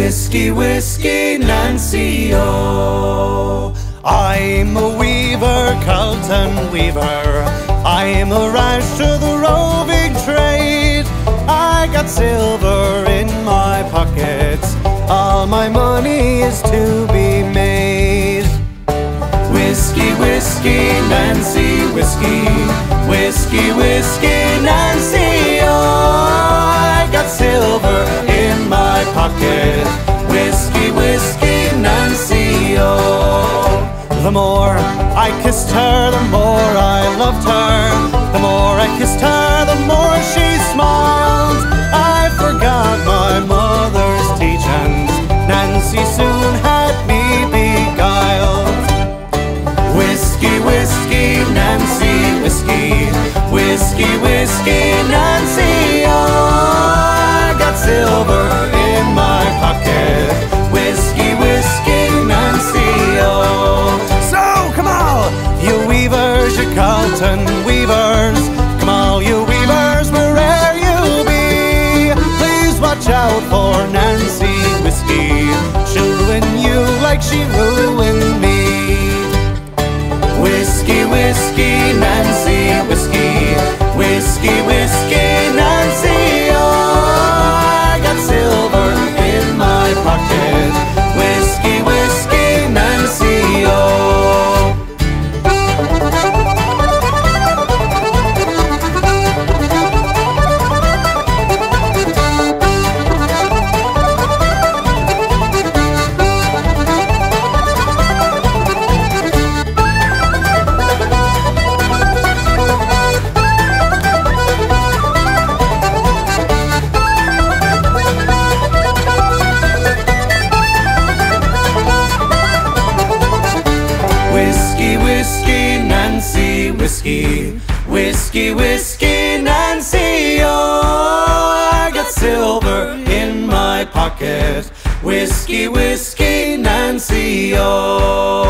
Whiskey, whiskey, Nancy, oh. I'm a weaver, Calton weaver. I'm a rash to the roving trade. I got silver in my pockets. All my money is to be made. Whiskey, whiskey, Nancy, whiskey. Whiskey, whiskey, Nancy, I kissed her, the more I loved her. The more I kissed her, the more she smiled. I forgot my mother's teachings. Nancy soon had me Calton weavers. Come on, you weavers, wherever you be. Please watch out for Nancy Whisky. She'll ruin you like she ruined Whiskey, whiskey, Nancy, whiskey. Whiskey, whiskey, Nancy, oh. I got silver in my pocket. Whiskey, whiskey, Nancy, oh.